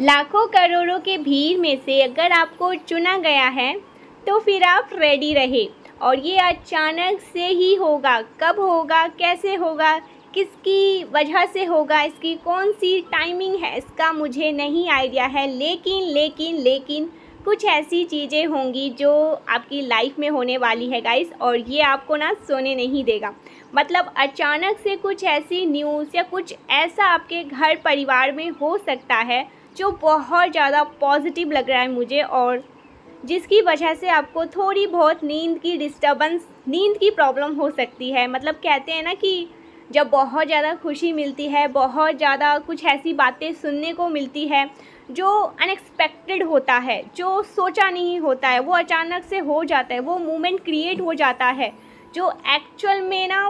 लाखों करोड़ों के भीड़ में से अगर आपको चुना गया है तो फिर आप रेडी रहे। और ये अचानक से ही होगा। कब होगा? कैसे होगा? किसकी वजह से होगा? इसकी कौन सी टाइमिंग है? इसका मुझे नहीं आइडिया है। लेकिन लेकिन लेकिन कुछ ऐसी चीज़ें होंगी जो आपकी लाइफ में होने वाली है गाइस और ये आपको ना सोने नहीं देगा। मतलब अचानक से कुछ ऐसी न्यूज़ या कुछ ऐसा आपके घर परिवार में हो सकता है जो बहुत ज़्यादा पॉजिटिव लग रहा है मुझे और जिसकी वजह से आपको थोड़ी बहुत नींद की डिस्टर्बेंस नींद की प्रॉब्लम हो सकती है। मतलब कहते हैं ना कि जब बहुत ज़्यादा खुशी मिलती है, बहुत ज़्यादा कुछ ऐसी बातें सुनने को मिलती है जो अनएक्सपेक्टेड होता है, जो सोचा नहीं होता है, वो अचानक से हो जाता है, वो मोमेंट क्रिएट हो जाता है, जो एक्चुअल में ना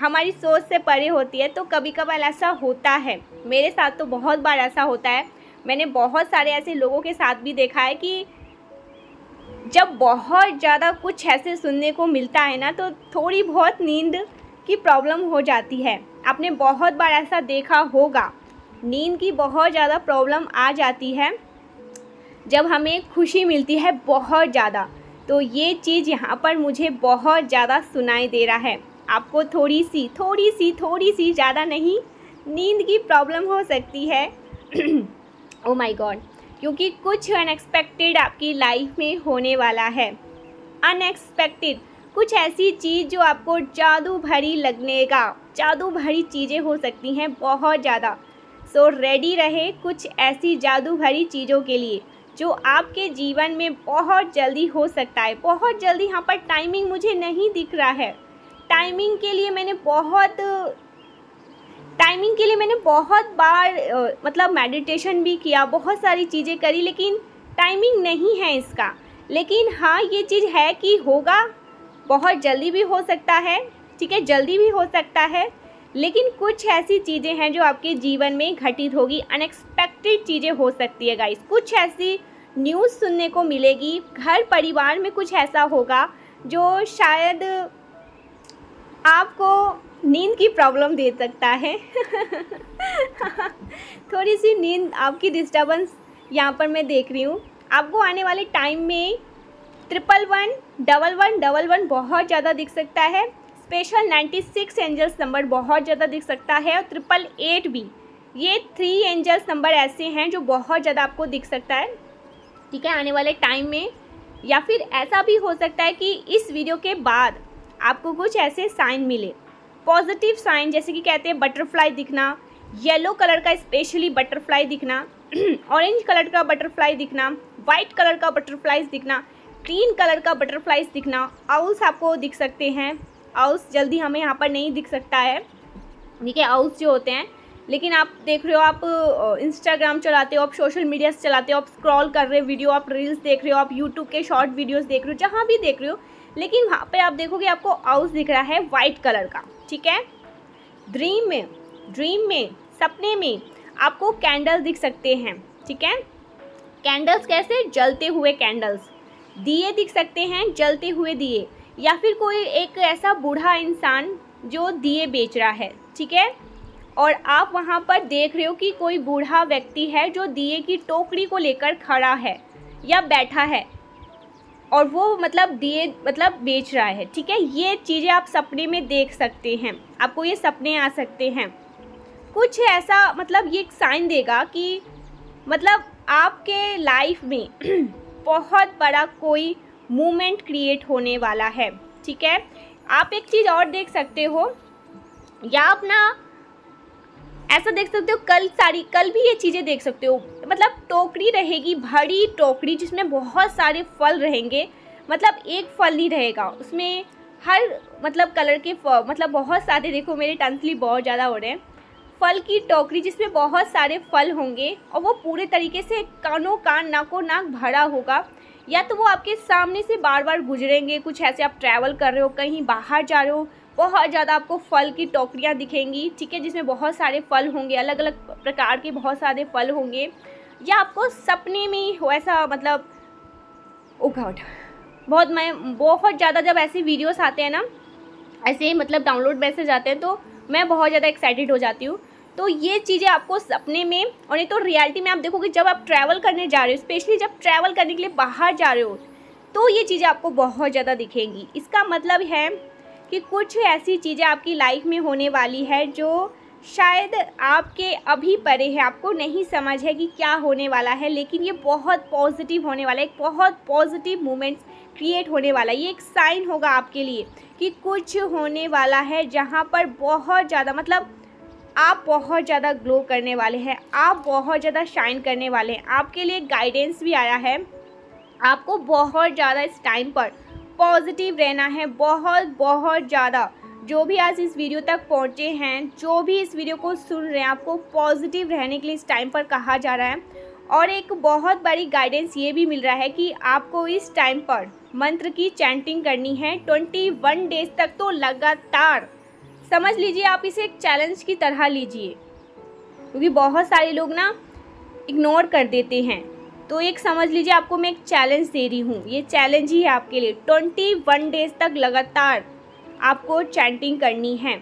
हमारी सोच से परे होती है तो कभी कभार ऐसा होता है। मेरे साथ तो बहुत बार ऐसा होता है। मैंने बहुत सारे ऐसे लोगों के साथ भी देखा है कि जब बहुत ज़्यादा कुछ ऐसे सुनने को मिलता है ना तो थोड़ी बहुत नींद की प्रॉब्लम हो जाती है। आपने बहुत बार ऐसा देखा होगा। नींद की बहुत ज़्यादा प्रॉब्लम आ जाती है, जब हमें खुशी मिलती है बहुत ज़्यादा। तो ये चीज़ यहाँ पर मुझे बहुत ज़्यादा सुनाई दे रहा है। आपको थोड़ी सी थोड़ी सी थोड़ी सी ज़्यादा नहीं, नींद की प्रॉब्लम हो सकती है। ओ माय गॉड क्योंकि कुछ अनएक्सपेक्टेड आपकी लाइफ में होने वाला है। अनएक्सपेक्टेड कुछ ऐसी चीज़ जो आपको जादू भरी लगने का, जादू भरी चीज़ें हो सकती हैं बहुत ज़्यादा। सो रेडी रहे कुछ ऐसी जादू भरी चीज़ों के लिए, जो आपके जीवन में बहुत जल्दी हो सकता है। बहुत जल्दी, यहाँ पर टाइमिंग मुझे नहीं दिख रहा है। टाइमिंग के लिए मैंने बहुत टाइमिंग के लिए मैंने बहुत बार मतलब मेडिटेशन भी किया, बहुत सारी चीज़ें करी, लेकिन टाइमिंग नहीं है इसका। लेकिन हाँ ये चीज़ है कि होगा, बहुत जल्दी भी हो सकता है, ठीक है, जल्दी भी हो सकता है, लेकिन कुछ ऐसी चीज़ें हैं जो आपके जीवन में घटित होगी अनएक्सपेक्टेड चीज़ें हो सकती है गाइस कुछ ऐसी न्यूज़ सुनने को मिलेगी घर परिवार में कुछ ऐसा होगा, जो शायद आपको नींद की प्रॉब्लम दे सकता है। थोड़ी सी नींद आपकी डिस्टर्बेंस यहाँ पर मैं देख रही हूँ। आपको आने वाले टाइम में triple one double one double one बहुत ज़्यादा दिख सकता है। Special ninety six angels number बहुत ज़्यादा दिख सकता है और ट्रिपल एट भी। ये थ्री एंजल्स नंबर ऐसे हैं जो बहुत ज़्यादा आपको दिख सकता है। ठीक है, आने वाले टाइम में या फिर ऐसा भी हो सकता है कि इस वीडियो के बाद आपको कुछ ऐसे साइन मिले। पॉजिटिव साइन जैसे कि कहते हैं बटरफ्लाई दिखना येलो कलर का स्पेशली बटरफ्लाई दिखना ऑरेंज कलर का बटरफ्लाई दिखना वाइट कलर का बटरफ्लाइज दिखना ग्रीन कलर का बटरफ्लाइज दिखना आउल्स आपको दिख सकते हैं। आउल्स जल्दी हमें यहाँ पर नहीं दिख सकता है। ठीक है आउल्स जो होते हैं, लेकिन आप देख रहे हो, आप इंस्टाग्राम चलाते हो, आप सोशल मीडिया चलाते हो, आप स्क्रॉल कर रहे हो वीडियो आप रील्स देख रहे हो, आप यूट्यूब के शॉर्ट वीडियोस देख रहे हो, जहाँ भी देख रहे हो लेकिन वहाँ पे आप देखोगे आपको हाउस दिख रहा है वाइट कलर का, ठीक है? ड्रीम में ड्रीम में, सपने में आपको कैंडल दिख सकते हैं, ठीक है? कैंडल्स कैसे? जलते हुए कैंडल्स दिए दिख सकते हैं, जलते हुए दिए। या फिर कोई एक ऐसा बूढ़ा इंसान जो दिए बेच रहा है, ठीक है? और आप वहाँ पर देख रहे हो कि कोई बूढ़ा व्यक्ति है जो दिए की टोकरी को लेकर खड़ा है या बैठा है। और वो मतलब दिए मतलब बेच रहा है, ठीक है? ये चीज़ें आप सपने में देख सकते हैं, आपको ये सपने आ सकते हैं। कुछ ऐसा मतलब ये एक साइन देगा कि मतलब आपके लाइफ में बहुत बड़ा कोई मूवमेंट क्रिएट होने वाला है, ठीक है? आप एक चीज़ और देख सकते हो, या अपना ऐसा देख सकते हो, कल सारी, कल भी ये चीज़ें देख सकते हो। मतलब टोकरी रहेगी, भरी टोकरी जिसमें बहुत सारे फल रहेंगे। मतलब एक फल नहीं रहेगा, उसमें हर मतलब कलर के मतलब बहुत सारे, देखो मेरे टंसली बहुत ज़्यादा हो रहे हैं। फल की टोकरी जिसमें बहुत सारे फल होंगे और वो पूरे तरीके से कानों कान नाको नाक भरा होगा। या तो वो आपके सामने से बार बार गुजरेंगे, कुछ ऐसे आप ट्रैवल कर रहे हो, कहीं बाहर जा रहे हो बहुत ज़्यादा आपको फल की टोकरियाँ दिखेंगी, ठीक है, जिसमें बहुत सारे फल होंगे अलग अलग प्रकार के बहुत सारे फल होंगे, या आपको सपने में ही ऐसा मतलब ओ बहुत मैं, बहुत ज़्यादा जब ऐसे वीडियोस आते हैं ना, ऐसे मतलब डाउनलोड मैसेज आते हैं तो मैं बहुत ज़्यादा एक्साइटेड हो जाती हूँ। तो ये चीज़ें आपको सपने में, और नहीं तो रियलिटी में आप देखोगे जब आप ट्रैवल करने जा रहे हो स्पेशली जब ट्रैवल करने के लिए बाहर जा रहे हो तो ये चीज़ें आपको बहुत ज़्यादा दिखेंगी। इसका मतलब है कि कुछ ऐसी चीज़ें आपकी लाइफ में होने वाली है जो शायद आपके अभी परे है। आपको नहीं समझ है कि क्या होने वाला है, लेकिन ये बहुत पॉजिटिव होने वाला है। एक बहुत पॉजिटिव मोमेंट्स क्रिएट होने वाला है। ये एक साइन होगा आपके लिए कि कुछ होने वाला है जहाँ पर बहुत ज़्यादा मतलब आप बहुत ज़्यादा ग्लो करने वाले हैं, आप बहुत ज़्यादा शाइन करने वाले हैं। आपके लिए गाइडेंस भी आया है। आपको बहुत ज़्यादा इस टाइम पर पॉजिटिव रहना है, बहुत बहुत ज़्यादा। जो भी आज इस वीडियो तक पहुँचे हैं, जो भी इस वीडियो को सुन रहे हैं, आपको पॉजिटिव रहने के लिए इस टाइम पर कहा जा रहा है। और एक बहुत बड़ी गाइडेंस ये भी मिल रहा है कि आपको इस टाइम पर मंत्र की चैंटिंग करनी है। ट्वेंटी वन डेज़ तक तो लगातार। समझ लीजिए, आप इसे एक चैलेंज की तरह लीजिए। क्योंकि बहुत सारे लोग ना इग्नोर कर देते हैं। तो एक समझ लीजिए आपको मैं एक चैलेंज दे रही हूँ। ये चैलेंज ही है आपके लिए। ट्वेंटी वन डेज़ तक लगातार आपको चैंटिंग करनी है।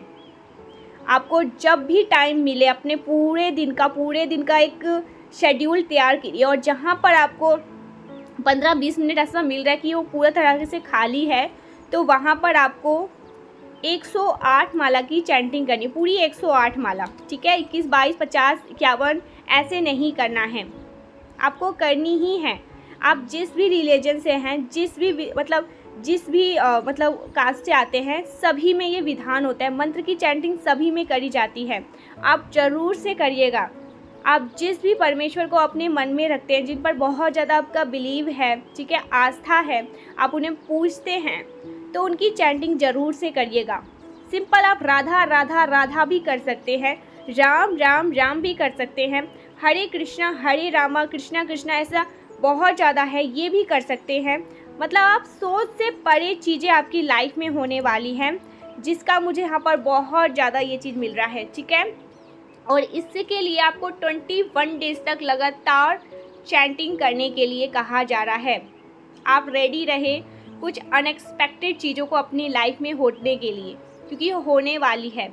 आपको जब भी टाइम मिले, अपने पूरे दिन का, पूरे दिन का एक शेड्यूल तैयार करिए और जहाँ पर आपको पंद्रह बीस मिनट ऐसा मिल रहा है कि वो पूरा तरह से खाली है तो वहाँ पर आपको 108 माला की चैंटिंग करनी पूरी 108 माला, ठीक है? इक्कीस, बाईस, पचास, इक्यावन, ऐसे नहीं करना है। आपको करनी ही है। आप जिस भी रिलीजन से हैं जिस भी मतलब जिस भी आ, मतलब कास्ट से आते हैं सभी में ये विधान होता है। मंत्र की चैंटिंग सभी में करी जाती है। आप ज़रूर से करिएगा। आप जिस भी परमेश्वर को अपने मन में रखते हैं जिन पर बहुत ज़्यादा आपका बिलीव है ठीक है आस्था है आप उन्हें पूछते हैं तो उनकी चैंटिंग ज़रूर से करिएगा। सिंपल आप राधा राधा राधा भी कर सकते हैं राम राम राम भी कर सकते हैं हरे कृष्णा, हरे रामा, कृष्णा कृष्णा ऐसा बहुत ज़्यादा है, ये भी कर सकते हैं। मतलब आप सोच से परे चीज़ें आपकी लाइफ में होने वाली हैं, जिसका मुझे यहाँ पर बहुत ज़्यादा ये चीज़ मिल रहा है, ठीक है? और इससे के लिए आपको ट्वेंटी वन डेज़ तक लगातार चैंटिंग करने के लिए कहा जा रहा है। आप रेडी रहे कुछ अनएक्सपेक्टेड चीज़ों को अपनी लाइफ में होने के लिए, क्योंकि होने वाली है।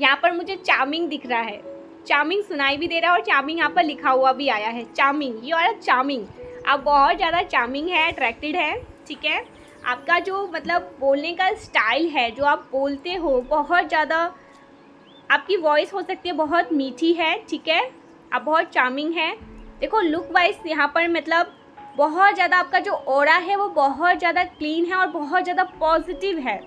यहाँ पर मुझे चार्मिंग दिख रहा है। चार्मिंग सुनाई भी दे रहा है और चार्मिंग यहाँ पर लिखा हुआ भी आया है। चार्मिंग ये वाला चार्मिंग आप बहुत ज़्यादा चार्मिंग है अट्रैक्टेड है, ठीक है? आपका जो मतलब बोलने का स्टाइल है, जो आप बोलते हो, बहुत ज़्यादा आपकी वॉइस हो सकती है, बहुत मीठी है, ठीक है? आप बहुत चार्मिंग है। देखो लुक वाइज यहाँ पर मतलब बहुत ज़्यादा आपका जो ओरा है, वो बहुत ज़्यादा क्लीन है और बहुत ज़्यादा पॉजिटिव है,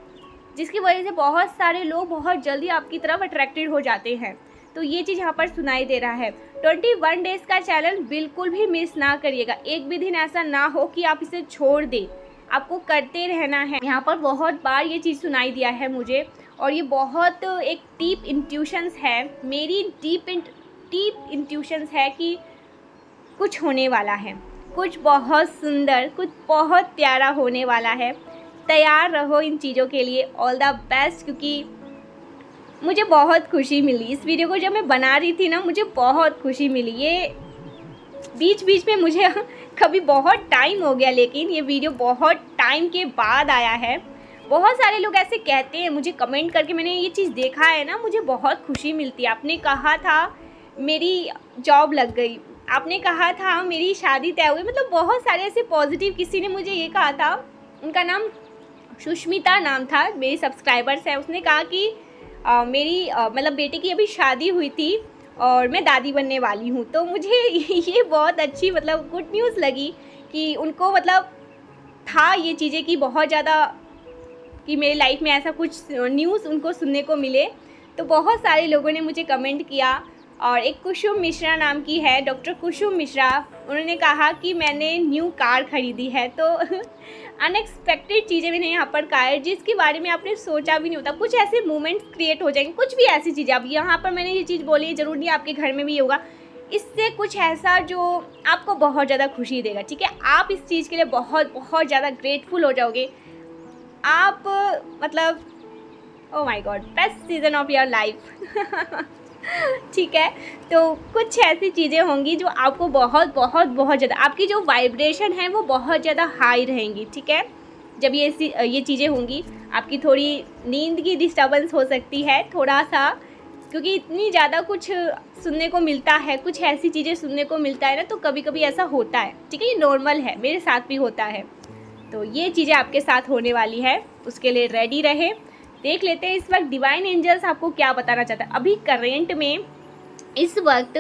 जिसकी वजह से बहुत सारे लोग बहुत जल्दी आपकी तरफ़ अट्रैक्टेड हो जाते हैं। तो ये चीज़ यहाँ पर सुनाई दे रहा है। ट्वेंटी वन डेज़ का चैलेंज बिल्कुल भी मिस ना करिएगा। एक भी दिन ऐसा ना हो कि आप इसे छोड़ दें। आपको करते रहना है। यहाँ पर बहुत बार ये चीज़ सुनाई दिया है मुझे और ये बहुत एक डीप इंट्यूशंस है। मेरी डीप डीप इंट्यूशंस है कि कुछ होने वाला है। कुछ बहुत सुंदर, कुछ बहुत प्यारा होने वाला है। तैयार रहो इन चीज़ों के लिए। ऑल द बेस्ट क्योंकि मुझे बहुत खुशी मिली। इस वीडियो को जब मैं बना रही थी ना, मुझे बहुत खुशी मिली। ये बीच बीच में मुझे कभी बहुत टाइम हो गया, लेकिन ये वीडियो बहुत टाइम के बाद आया है। बहुत सारे लोग ऐसे कहते हैं, मुझे कमेंट करके, मैंने ये चीज़ देखा है ना, मुझे बहुत खुशी मिलती है। आपने कहा था, मेरी जॉब लग गई। आपने कहा था, मेरी शादी तय हुई मतलब बहुत सारे ऐसे पॉजिटिव किसी ने मुझे ये कहा था। उनका नाम सुष्मिता नाम था, मेरी सब्सक्राइबर्स है। उसने कहा कि आ, मेरी मतलब बेटे की अभी शादी हुई थी और मैं दादी बनने वाली हूँ। तो मुझे ये बहुत अच्छी मतलब गुड न्यूज़ लगी कि उनको मतलब था ये चीज़ें कि बहुत ज़्यादा कि मेरे लाइफ में ऐसा कुछ न्यूज़ उनको सुनने को मिले। तो बहुत सारे लोगों ने मुझे कमेंट किया और एक कुसुम मिश्रा नाम की है, डॉक्टर कुसुम मिश्रा। उन्होंने कहा कि मैंने न्यू कार ख़रीदी है तो अनएक्सपेक्टेड चीज़ें मैंने यहाँ पर कहा है, जिसके बारे में आपने सोचा भी नहीं होता। कुछ ऐसे मोमेंट्स क्रिएट हो जाएँगे, कुछ भी ऐसी चीज़ें। अब यहाँ पर मैंने ये चीज़ बोली, ज़रूर नहीं आपके घर में भी होगा। इससे कुछ ऐसा जो आपको बहुत ज़्यादा खुशी देगा, ठीक है? आप इस चीज़ के लिए बहुत बहुत ज़्यादा ग्रेटफुल हो जाओगे। आप मतलब ओ my god best season of your life ठीक है? तो कुछ ऐसी चीज़ें होंगी जो आपको बहुत बहुत बहुत ज़्यादा, आपकी जो वाइब्रेशन है वो बहुत ज़्यादा हाई रहेंगी, ठीक है? जब ये ये चीज़ें होंगी, आपकी थोड़ी नींद की डिस्टर्बेंस हो सकती है थोड़ा सा क्योंकि इतनी ज़्यादा कुछ सुनने को मिलता है, कुछ ऐसी चीज़ें सुनने को मिलता है ना तो कभी कभी ऐसा होता है, ठीक है? ये नॉर्मल है, मेरे साथ भी होता है। तो ये चीज़ें आपके साथ होने वाली है, उसके लिए रेडी रहे। देख लेते हैं इस वक्त डिवाइन एंजल्स आपको क्या बताना चाहता है। अभी करेंट में इस वक्त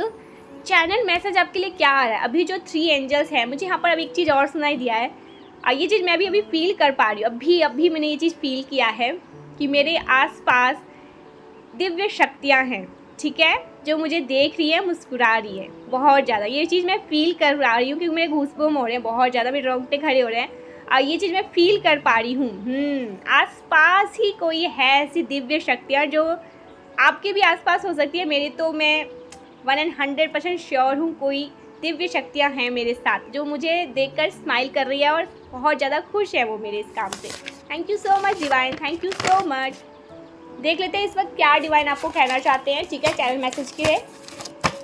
चैनल मैसेज आपके लिए क्या आ रहा है? अभी जो थ्री एंजल्स हैं, मुझे यहाँ पर अभी एक चीज़ और सुनाई दिया है। ये चीज़ मैं भी अभी फील कर पा रही हूँ। अभी अभी मैंने ये चीज़ फील किया है कि मेरे आसपास दिव्य शक्तियाँ हैं, ठीक है? जो मुझे देख रही है, मुस्कुरा रही है, बहुत ज़्यादा। ये चीज़ मैं फील कर पा रही हूँ क्योंकि मेरे घूसबूम हो रहे हैं, बहुत ज़्यादा। मेरे रोंगटे खड़े हो रहे हैं। और ये चीज़ मैं फील कर पा रही हूँ। आस पास ही कोई है ऐसी दिव्य शक्तियाँ जो आपके भी आसपास हो सकती है। मेरी तो मैं one and hundred percent sure हूँ कोई दिव्य शक्तियाँ हैं मेरे साथ, जो मुझे देखकर स्माइल कर रही है और बहुत ज़्यादा खुश है वो मेरे इस काम से। Thank you so much divine thank you so much देख लेते हैं इस वक्त क्या डिवाइन आपको कहना चाहते हैं। ठीक है चैनल मैसेज के।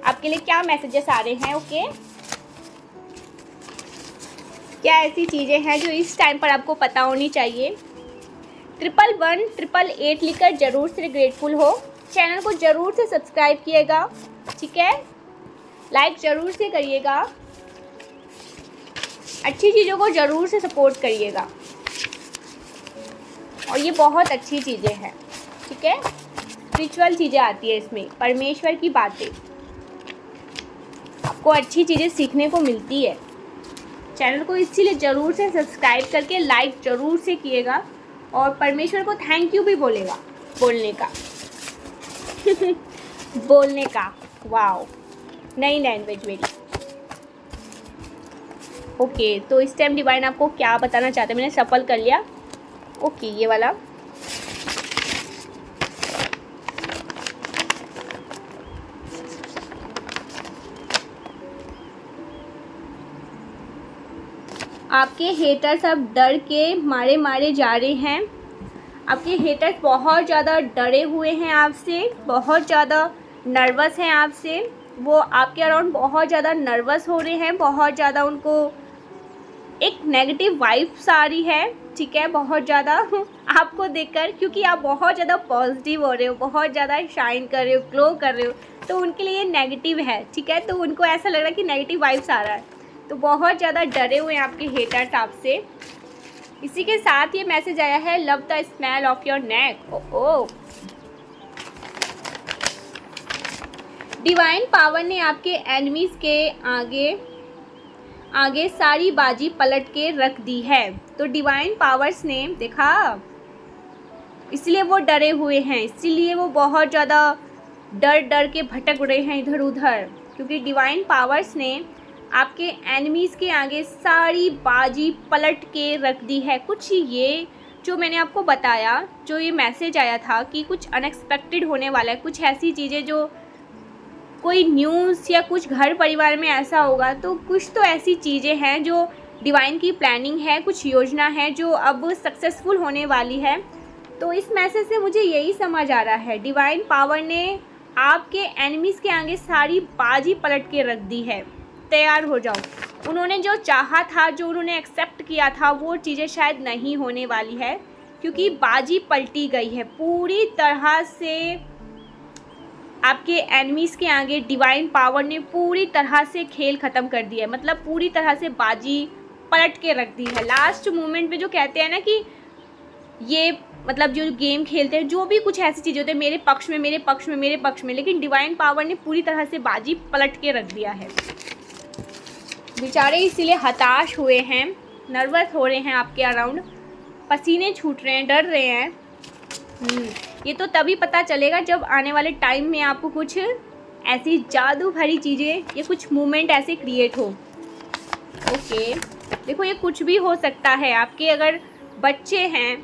आपके लिए क्या मैसेजेस आ रहे हैं? ओके क्या ऐसी चीज़ें हैं जो इस टाइम पर आपको पता होनी चाहिए? ट्रिपल वन ट्रिपल एट लिखकर ज़रूर से ग्रेटफुल हो। चैनल को ज़रूर से सब्सक्राइब किएगा, ठीक है? लाइक ज़रूर से करिएगा। अच्छी चीज़ों को ज़रूर से सपोर्ट करिएगा। और ये बहुत अच्छी चीज़ें हैं, ठीक है? स्पिरिचुअल चीज़ें आती है इसमें, परमेश्वर की बातें। आपको अच्छी चीज़ें सीखने को मिलती है। चैनल को इसीलिए ज़रूर से सब्सक्राइब करके लाइक ज़रूर से किएगा और परमेश्वर को थैंक यू भी बोलेगा, बोलने का। बोलने का वाओ नई लैंग्वेज मेरी। ओके तो इस टाइम डिवाइन आपको क्या बताना चाहते हैं? मैंने सफल कर लिया। ओके ये वाला। आपके हेटर्स अब डर के मारे मारे जा रहे हैं। आपके हेटर्स बहुत ज़्यादा डरे हुए हैं आपसे, बहुत ज़्यादा नर्वस हैं आपसे। वो आपके अराउंड बहुत ज़्यादा नर्वस हो रहे हैं, बहुत ज़्यादा उनको एक नेगेटिव वाइब्स आ रही है, ठीक है? बहुत ज़्यादा आपको देखकर, क्योंकि आप बहुत ज़्यादा पॉजिटिव हो रहे हो, बहुत ज़्यादा शाइन कर रहे हो ग्लो कर रहे हो तो उनके लिए नेगेटिव है, ठीक है? तो उनको ऐसा लग रहा है कि नेगेटिव वाइब्स आ रहा है। तो बहुत ज़्यादा डरे हुए हैं आपके हेटर्स आपसे इसी के साथ ये मैसेज आया है love the smell of your neck oh divine power ने आपके एनिमीज़ के आगे आगे सारी बाजी पलट के रख दी है। तो डिवाइन पावर्स ने, देखा? इसलिए वो डरे हुए हैं, इसीलिए वो बहुत ज़्यादा डर डर के भटक रहे हैं इधर उधर क्योंकि डिवाइन पावर्स ने आपके एनिमीज़ के आगे सारी बाजी पलट के रख दी है। कुछ ये जो मैंने आपको बताया, जो ये मैसेज आया था कि कुछ अनएक्सपेक्टेड होने वाला है, कुछ ऐसी चीज़ें जो कोई न्यूज़ या कुछ घर परिवार में ऐसा होगा तो कुछ तो ऐसी चीज़ें हैं जो डिवाइन की प्लानिंग है, कुछ योजना है जो अब सक्सेसफुल होने वाली है। तो इस मैसेज से मुझे यही समझ आ रहा है। डिवाइन पावर ने आपके एनिमीज़ के आगे सारी बाजी पलट के रख दी है। तैयार हो जाओ उन्होंने जो चाहा था, जो उन्होंने एक्सेप्ट किया था, वो चीज़ें शायद नहीं होने वाली है, क्योंकि बाजी पलटी गई है। पूरी तरह से आपके एनिमीज़ के आगे डिवाइन पावर ने पूरी तरह से खेल ख़त्म कर दिया है। मतलब पूरी तरह से बाजी पलट के रख दी है। लास्ट मोमेंट में जो कहते हैं ना कि ये मतलब जो गेम खेलते हैं, जो भी कुछ ऐसी चीज़ें होती है, मेरे पक्ष में, मेरे पक्ष में, मेरे पक्ष में, लेकिन डिवाइन पावर ने पूरी तरह से बाजी पलट के रख दिया है। बेचारे इसीलिए हताश हुए हैं नर्वस हो रहे हैं आपके अराउंड पसीने छूट रहे हैं डर रहे हैं। हम्म, ये तो तभी पता चलेगा जब आने वाले टाइम में आपको कुछ ऐसी जादू भरी चीज़ें या कुछ मूवमेंट ऐसे क्रिएट हो। ओके देखो ये कुछ भी हो सकता है आपके अगर बच्चे हैं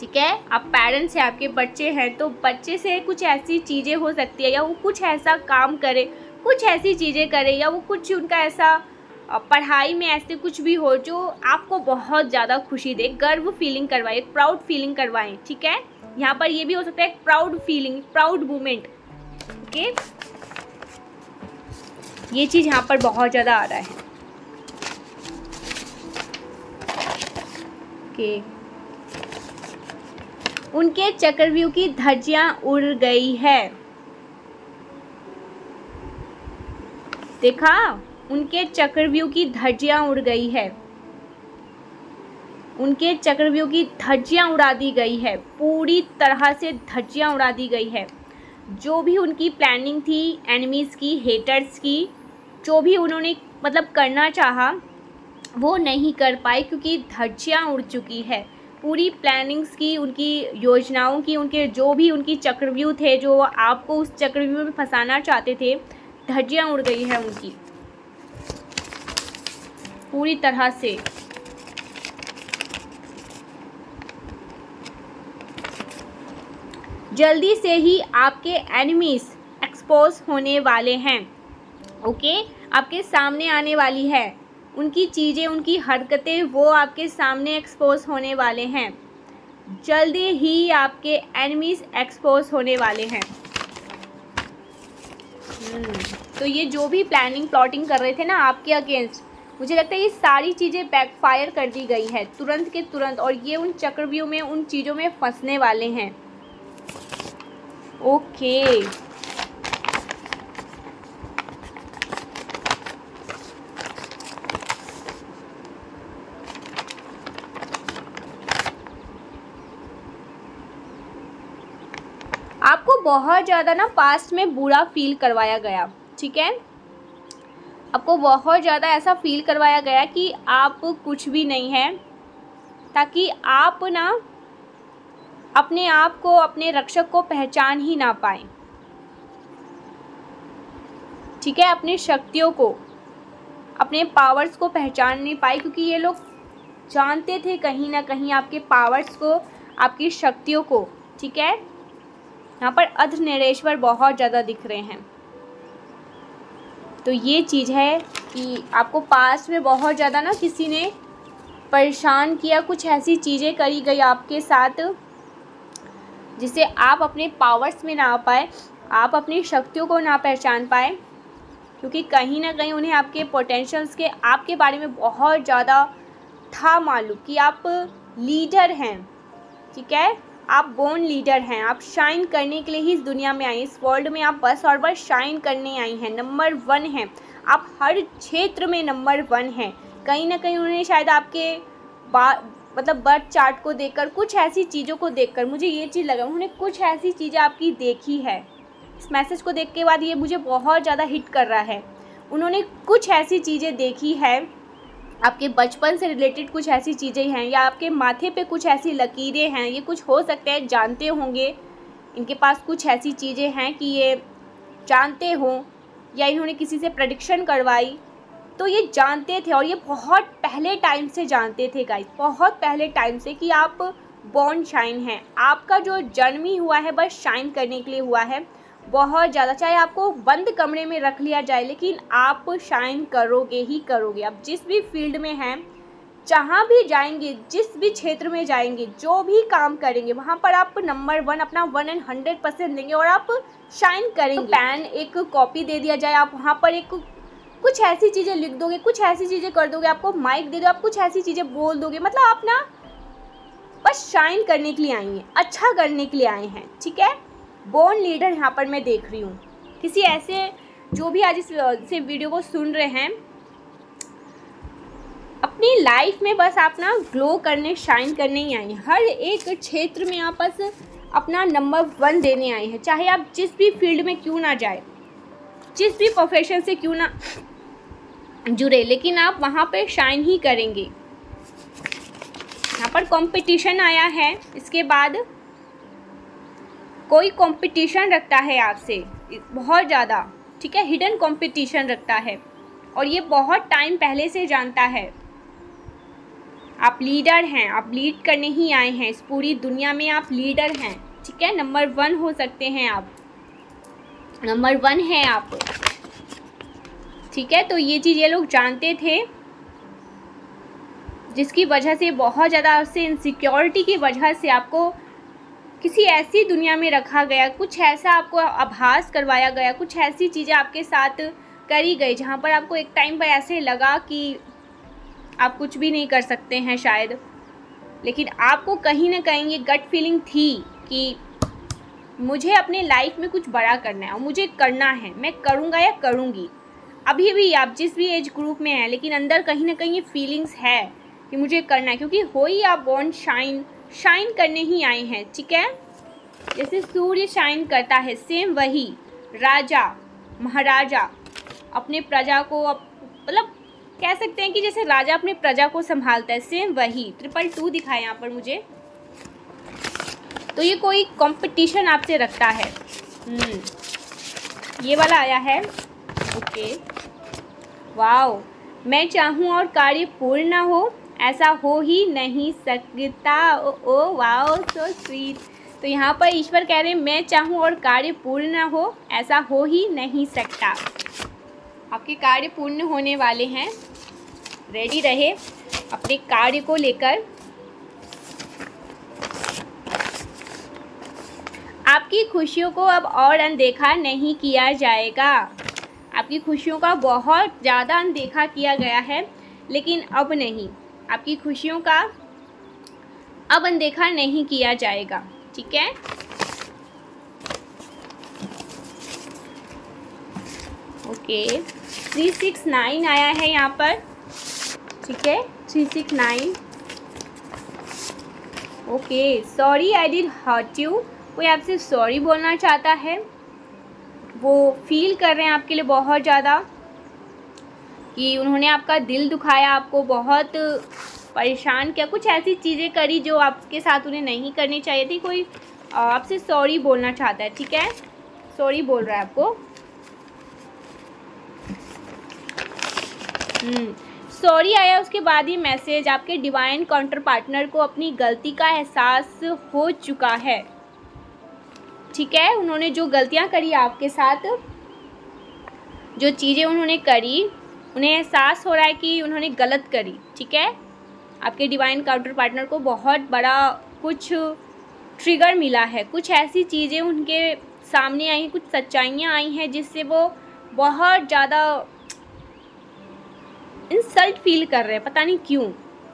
ठीक है आप पेरेंट्स हैं आपके बच्चे हैं तो बच्चे से कुछ ऐसी चीज़ें हो सकती है या वो कुछ ऐसा काम करे कुछ ऐसी चीज़ें करें या वो कुछ उनका ऐसा पढ़ाई में ऐसे कुछ भी हो जो आपको बहुत ज़्यादा खुशी दे, गर्व फीलिंग करवाए एक प्राउड फीलिंग करवाएँ, ठीक है? यहाँ पर ये भी हो सकता है एक proud feeling proud moment okay ये चीज़ यहाँ पर बहुत ज़्यादा आ रहा है। ओके उनके चक्रव्यूह की धज्जियाँ उड़ गई है। देखा? उनके चक्रव्यूह की धज्जियाँ उड़ गई है। उनके चक्रव्यूह की धज्जियाँ उड़ा दी गई है। पूरी तरह से धज्जियाँ उड़ा दी गई है। जो भी उनकी प्लानिंग थी एनिमीज़ की हेटर्स की, जो भी उन्होंने मतलब करना चाहा, वो नहीं कर पाए क्योंकि धज्जियाँ उड़ चुकी है। पूरी प्लानिंग्स की, उनकी योजनाओं की, उनके जो भी उनकी चक्रव्यूह थे, जो आपको उस चक्रव्यूह में फंसाना चाहते थे, धज्जियाँ उड़ गई है उनकी। पूरी तरह से। जल्दी से ही आपके एनिमीज एक्सपोज होने वाले हैं। ओके आपके सामने आने वाली है। उनकी चीज़ें उनकी हरकतें वो आपके सामने एक्सपोज होने वाले हैं। जल्दी ही आपके एनिमीज एक्सपोज होने वाले हैं। हम्म, तो ये जो भी प्लानिंग प्लॉटिंग कर रहे थे ना आपके अगेंस्ट मुझे लगता है ये सारी चीज़ें बैकफायर कर दी गई है, तुरंत के तुरंत, और ये उन चक्रव्यूह में, उन चीज़ों में फंसने वाले हैं। ओके। आपको बहुत ज़्यादा ना पास्ट में बुरा फील करवाया गया, ठीक है? आपको बहुत ज़्यादा ऐसा फील करवाया गया कि आप कुछ भी नहीं हैं, ताकि आप ना अपने आप को, अपने रक्षक को पहचान ही ना पाए। ठीक है? अपनी शक्तियों को, अपने पावर्स को पहचान नहीं पाए, क्योंकि ये लोग जानते थे कहीं ना कहीं आपके पावर्स को, आपकी शक्तियों को। ठीक है? यहाँ पर अध नरेश्वर बहुत ज़्यादा दिख रहे हैं। तो ये चीज़ है कि आपको पास में बहुत ज़्यादा ना किसी ने परेशान किया, कुछ ऐसी चीज़ें करी गई आपके साथ जिसे आप अपने पावर्स में ना आ पाए, आप अपनी शक्तियों को ना पहचान पाए, क्योंकि कहीं ना कहीं उन्हें आपके पोटेंशियल्स के, आपके बारे में बहुत ज़्यादा था मालूम कि आप लीडर हैं, ठीक है? आप बोर्न लीडर हैं, आप शाइन करने के लिए ही इस दुनिया में आई इस वर्ल्ड में आप बस और बस शाइन करने आई हैं। नंबर वन हैं। आप हर क्षेत्र में नंबर वन हैं। कहीं ना कहीं उन्होंने शायद आपके बा मतलब बर्थ चार्ट को देखकर, कुछ ऐसी चीज़ों को देखकर मुझे ये चीज़ लगा, उन्होंने कुछ ऐसी चीज़ें आपकी देखी है। इस मैसेज को देख के बाद ये मुझे बहुत ज़्यादा हिट कर रहा है। उन्होंने कुछ ऐसी चीज़ें देखी है आपके बचपन से रिलेटेड कुछ ऐसी चीज़ें हैं या आपके माथे पे कुछ ऐसी लकीरें हैं? ये कुछ हो सकते हैं, जानते होंगे। इनके पास कुछ ऐसी चीज़ें हैं कि ये जानते हों या इन्होंने किसी से प्रडिक्शन करवाई। तो ये जानते थे और ये बहुत पहले टाइम से जानते थे गाइस बहुत पहले टाइम से कि आप बॉर्न शाइन हैं। आपका जो जन्म ही हुआ है, बस शाइन करने के लिए हुआ है। बहुत ज़्यादा, चाहे आपको बंद कमरे में रख लिया जाए, लेकिन आप शाइन करोगे ही करोगे। आप जिस भी फ़ील्ड में हैं, जहाँ भी जाएँगे, जिस भी क्षेत्र में जाएँगे, जो भी काम करेंगे, वहाँ पर आप नंबर वन अपना वन एंड हंड्रेड परसेंट देंगे और आप शाइन करेंगे। तो पैन एक कॉपी दे दिया जाए, आप वहाँ पर एक कुछ ऐसी चीज़ें लिख दोगे, कुछ ऐसी चीज़ें कर दोगे, आपको माइक दे दो, आप कुछ ऐसी चीज़ें बोल दोगे मतलब आप ना बस शाइन करने के लिए आई हैं अच्छा करने के लिए आए हैं, ठीक है? बोर्न लीडर यहाँ पर मैं देख रही हूँ। किसी ऐसे, जो भी आज इस से वीडियो को सुन रहे हैं, अपनी लाइफ में बस आप ना ग्लो करने शाइन करने ही आए हैं। हर एक क्षेत्र में आप बस अपना नंबर वन देने आए हैं। चाहे आप जिस भी फ़ील्ड में क्यों ना जाए, जिस भी प्रोफेशन से क्यों ना जुड़े, लेकिन आप वहाँ पर शाइन ही करेंगे। यहाँ पर कंपटीशन आया है। इसके बाद कोई कंपटीशन रखता है आपसे बहुत ज़्यादा, ठीक है? हिडन कंपटीशन रखता है। और ये बहुत टाइम पहले से जानता है। आप लीडर हैं, आप लीड करने ही आए हैं। इस पूरी दुनिया में आप लीडर हैं, ठीक है? नंबर वन हो सकते हैं आप। नंबर वन हैं आप। ठीक है? तो ये चीज़ ये लोग जानते थे, जिसकी वजह से, बहुत ज़्यादा उससे इनसिक्योरिटी की वजह से आपको किसी ऐसी दुनिया में रखा गया, कुछ ऐसा आपको आभास करवाया गया, कुछ ऐसी चीज़ें आपके साथ करी गई जहाँ पर आपको एक टाइम पर ऐसे लगा कि आप कुछ भी नहीं कर सकते हैं शायद। लेकिन आपको कहीं ना कहीं ये गट फीलिंग थी कि मुझे अपने लाइफ में कुछ बड़ा करना है और मुझे करना है, मैं करूँगा या करूँगी। अभी भी आप जिस भी एज ग्रुप में हैं, लेकिन अंदर कहीं ना कहीं ये फीलिंग्स है कि मुझे करना है, क्योंकि हो ही आप बॉन्ड शाइन शाइन करने ही आए हैं ठीक है? जैसे सूर्य शाइन करता है सेम वही। राजा महाराजा अपने प्रजा को मतलब कह सकते हैं कि जैसे राजा अपने प्रजा को संभालता है सेम वही। ट्रिपल टू दिखाए यहाँ पर मुझे। तो ये कोई कंपटीशन आपसे रखता है। हम्म, ये वाला आया है। ओके वाओ मैं चाहूँ और कार्य पूर्ण ना हो ऐसा हो ही नहीं सकता। ओ ओ वाओ सो स्वीट तो यहाँ पर ईश्वर कह रहे हैं, मैं चाहूँ और कार्य पूर्ण हो, ऐसा हो ही नहीं सकता। आपके कार्य पूर्ण होने वाले हैं। रेडी रहे अपने कार्य को लेकर। आपकी खुशियों को अब और अनदेखा नहीं किया जाएगा। आपकी खुशियों का बहुत ज़्यादा अनदेखा किया गया है, लेकिन अब नहीं। आपकी खुशियों का अब अनदेखा नहीं किया जाएगा, ठीक है? ओके थ्री सिक्स नाइन आया है यहाँ पर, ठीक है? Three six nine okay sorry I did hurt you कोई आपसे सॉरी बोलना चाहता है? वो फील कर रहे हैं आपके लिए बहुत ज़्यादा। कि उन्होंने आपका दिल दुखाया आपको बहुत परेशान किया। कुछ ऐसी चीज़ें करी जो आपके साथ उन्हें नहीं करनी चाहिए थी? कोई आपसे सॉरी बोलना चाहता है ठीक है? सॉरी बोल रहा है आपको। सॉरी हम्म, आया उसके बाद ही मैसेज आपके डिवाइन काउंटर पार्टनर को अपनी गलती का एहसास हो चुका है। ठीक है? उन्होंने जो गलतियाँ करी आपके साथ जो चीज़ें उन्होंने करी उन्हें एहसास हो रहा है कि उन्होंने गलत करी, ठीक है? आपके डिवाइन काउंटर पार्टनर को बहुत बड़ा कुछ ट्रिगर मिला है। कुछ ऐसी चीज़ें उनके सामने आई हैं, कुछ सच्चाइयाँ आई हैं, जिससे वो बहुत ज़्यादा इंसल्ट फील कर रहे हैं, पता नहीं क्यों।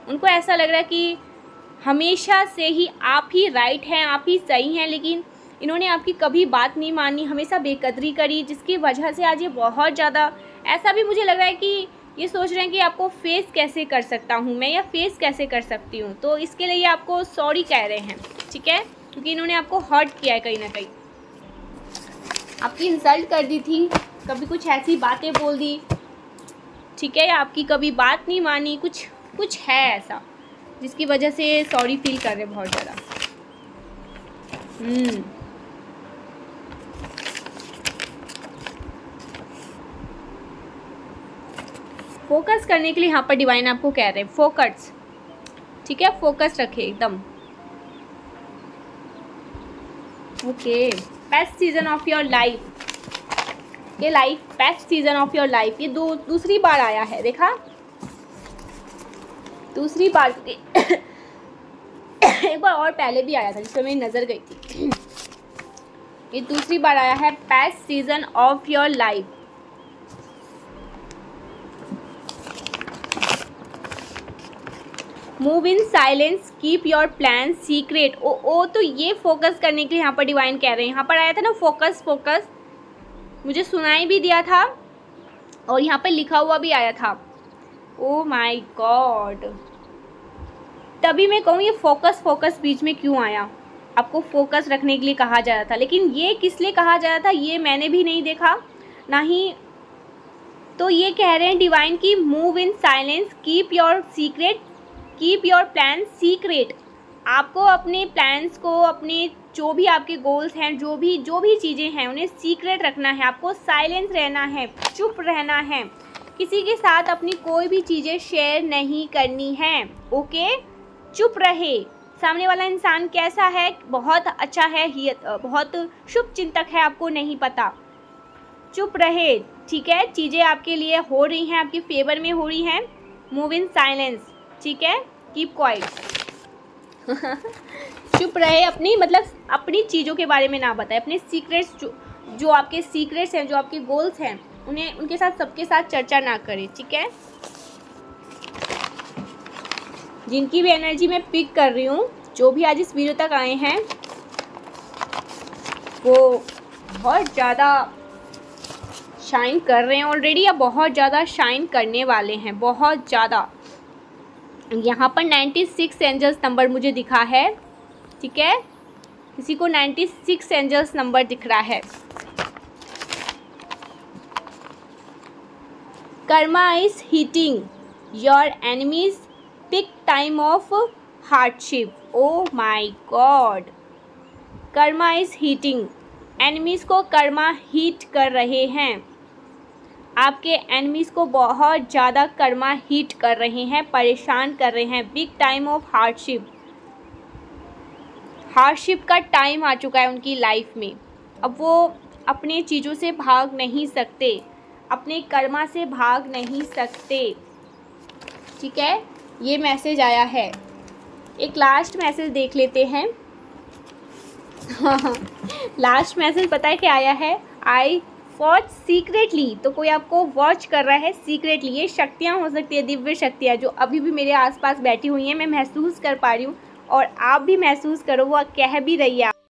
उनको ऐसा लग रहा है कि हमेशा से ही आप ही राइट हैं, आप ही सही हैं, लेकिन इन्होंने आपकी कभी बात नहीं मानी, हमेशा बेकदरी करी, जिसकी वजह से आज ये बहुत ज़्यादा, ऐसा भी मुझे लग रहा है कि ये सोच रहे हैं कि आपको फेस कैसे कर सकता हूँ मैं या फेस कैसे कर सकती हूँ। तो इसके लिए आपको सॉरी कह रहे हैं, ठीक है? क्योंकि इन्होंने आपको हर्ट किया है कहीं ना कहीं। आपकी इंसल्ट कर दी थी, कभी कुछ ऐसी बातें बोल दी, ठीक है? आपकी कभी बात नहीं मानी, कुछ कुछ है ऐसा, जिसकी वजह से सॉरी फील कर रहे बहुत ज़्यादा। फोकस करने के लिए यहाँ पर डिवाइन आपको कह रहे हैं फोकस ठीक है फोकस रखे एकदम। Okay best season of your life ये life best season of your life ये दो, दूसरी बार आया है, देखा? दूसरी बार एक बार और पहले भी आया था, जिसमें मेरी नज़र गई थी। ये दूसरी बार आया है best season of your life move in silence, keep your plan secret. Oh oh तो ये फोकस करने के लिए यहाँ पर डिवाइन कह रहे हैं। यहाँ पर आया था ना फोकस फोकस। मुझे सुनाई भी दिया था और यहाँ पर लिखा हुआ भी आया था। Oh my god. तभी मैं कहूँ, ये फोकस फोकस बीच में क्यों आया? आपको फोकस रखने के लिए कहा जा रहा था, लेकिन ये किस लिए कहा जा रहा था, ये मैंने भी नहीं देखा। ना ही तो ये कह रहे हैं डिवाइन की move in silence, keep your secret keep your plan secret आपको अपने प्लान्स को, अपने जो भी आपके गोल्स हैं, जो भी जो भी चीज़ें हैं, उन्हें सीक्रेट रखना है। आपको साइलेंस रहना है, चुप रहना है। किसी के साथ अपनी कोई भी चीज़ें शेयर नहीं करनी है ओके चुप रहे। सामने वाला इंसान कैसा है? बहुत अच्छा है, ही, बहुत शुभ चिंतक है, आपको नहीं पता। चुप रहे, ठीक है? चीज़ें आपके लिए हो रही हैं, आपके फेवर में हो रही हैं। मूव इन साइलेंस ठीक है? कीप क्वाइट चुप रहे, अपनी मतलब अपनी चीज़ों के बारे में ना बताए। अपने सीक्रेट्स जो जो आपके सीक्रेट्स हैं, जो आपके गोल्स हैं, उन्हें, उनके साथ सबके साथ चर्चा ना करें, ठीक है? जिनकी भी एनर्जी मैं पिक कर रही हूँ, जो भी आज इस वीडियो तक आए हैं, वो बहुत ज़्यादा शाइन कर रहे हैं ऑलरेडी या बहुत ज़्यादा शाइन करने वाले हैं, बहुत ज़्यादा। यहाँ पर नाइन्टी सिक्स एंजल्स नंबर मुझे दिखा है, ठीक है? किसी को नाइन्टी सिक्स एंजल्स नंबर दिख रहा है। Karma is hitting your enemies peak time of hardship oh my god karma is hitting enemies को कर्मा हीट कर रहे हैं। आपके एनिमीज़ को बहुत ज़्यादा कर्मा हीट कर रहे हैं, परेशान कर रहे हैं। Big time of hardship hardship का टाइम आ चुका है उनकी लाइफ में। अब वो अपने चीज़ों से भाग नहीं सकते। अपने कर्मा से भाग नहीं सकते। ठीक है? ये मैसेज आया है। एक लास्ट मैसेज देख लेते हैं। लास्ट मैसेज पता है क्या आया है? आई वॉच सीक्रेटली तो कोई आपको वॉच कर रहा है सीक्रेटली ये शक्तियाँ हो सकती है, दिव्य शक्तियाँ जो अभी भी मेरे आसपास बैठी हुई हैं, मैं महसूस कर पा रही हूँ और आप भी महसूस करो, वो कह भी रही है